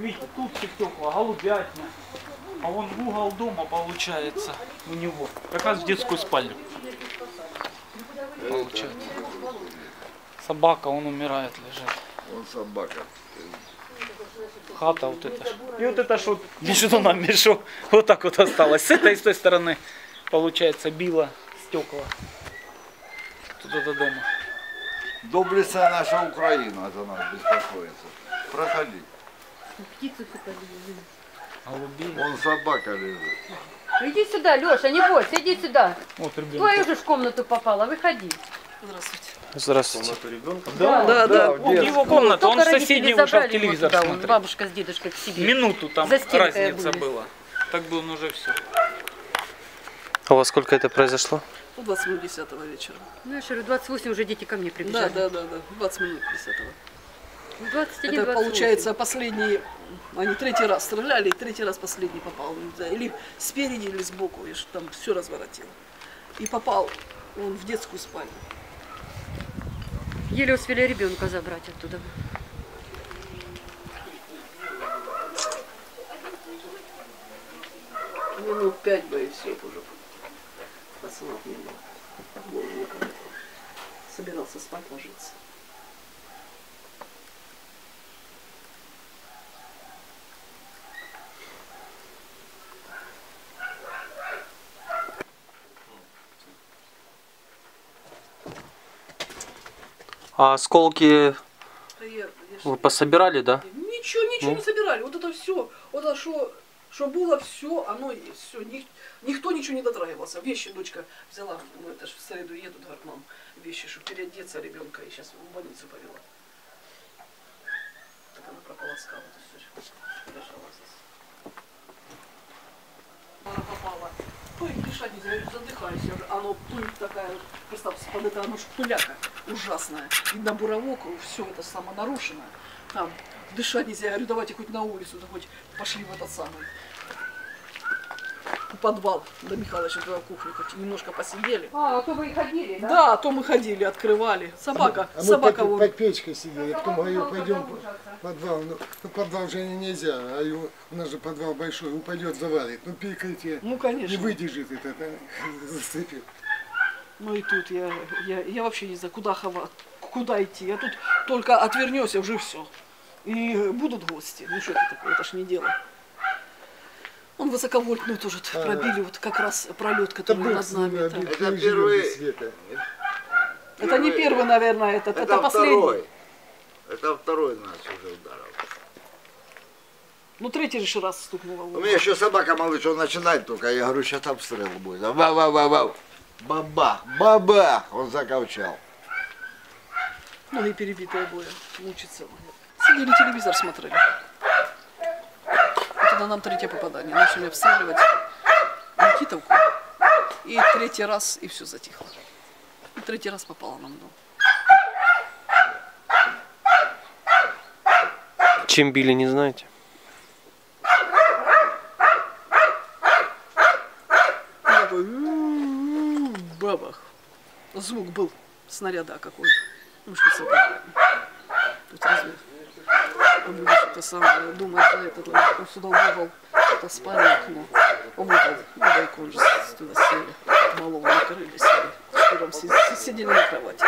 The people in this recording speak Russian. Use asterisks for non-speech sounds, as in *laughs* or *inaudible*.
Видите, тут все стекла, голубятня. А вон в угол дома получается у него. Как раз в детскую спальню. Получается. Собака, он умирает, лежит. Он собака. Хата вот это ж. И вот это вот между нами между вот так вот осталось. С этой и с той стороны получается било стекла. Туда до дома. Доблестная наша Украина за нас беспокоится. Проходи. Птицу сюда лежит. Вон собака лежит. Иди сюда, Леша, не бойся, иди сюда. Вот ребенок. Твою же в комнату попала, выходи. Здравствуйте. Да, Да, да, Вот его комната, он в соседней родители ушел телевизор туда, он, смотрит. бабушка с дедушкой к себе. Минуту там разница были. была. Так бы он уже все. А у вас сколько это произошло? Ну, 20 минут 10 вечера. Ну, я же говорю, 28 уже дети ко мне Да, прибежали. да, да, да. 20 минут 10 Ну, 21, Это 28. получается последний, они третий раз стреляли, и третий раз последний попал. Или спереди, или сбоку, и там все разворотило. И попал он в детскую спальню. Еле успели ребенка забрать оттуда. Минут пять бы и все уже. Пацанов не было. Собирался спать, ложиться. А осколки вы пособирали, да? Ничего, ничего не собирали. Вот это все, вот это что, что было, все, оно есть. Все, никто ничего не дотрагивался. Вещи дочка взяла, ну это ж в среду едут, говорит, мам, вещи, чтобы переодеться ребенка, и сейчас в больницу повела. Так она прополоскала это все, лежала здесь. Она попала. Ой, дышать нельзя, задыхаюсь. Оно пыль такая, представьте, под это оно ж пыляка ужасная. Видно буровок, все это само нарушено. Там дышать нельзя. Я говорю, давайте хоть на улицу, да хоть пошли в этот самый в подвал до Михайловича, туда кухню, хоть немножко посидели. А, а то вы и ходили, да? Да, а то мы ходили, открывали. Собака, А мы собака под, вот. под печкой сидели, потом говорю, пойдем в подвал. Ну, ну, подвал же нельзя, а его, у нас же подвал большой, упадет, завалит. Ну, перекрытие Ну, не конечно. выдержит это, это *laughs* зацепит. Ну и тут я, я, я вообще не знаю, куда хова, куда идти. Я тут только отвернешься, уже все. И будут гости. Ну что это такое, это ж не дело. Он высоковольтную тоже А. пробили, вот как раз пролет, Это который Бог над нами. это. Это первый-. Это не первый, наверное, этот, это, Это последний. второй. Это второй нас уже ударил. Ну третий же раз стукнуло. У меня еще собака малыш, он начинает только, я говорю, сейчас обстрел будет. Ва-ва-ва-ва. Бабах, бабах, он заколчал. Ноги перебитые обои, мучится. Сидели телевизор смотрели. Вот это нам третье попадание. Начали обстреливать Никитовку. И третий раз, и все затихло. И третий раз попало нам в дом. Чем били, не знаете? И такой Бабах. Звук был снаряда какой. Ну что собака. Самое думает, что этот он сюда угол, это спальня окно. Он угол, ну дай же туда сели, малого накрыли сели. Вчетвером си- си- сидели на кровати.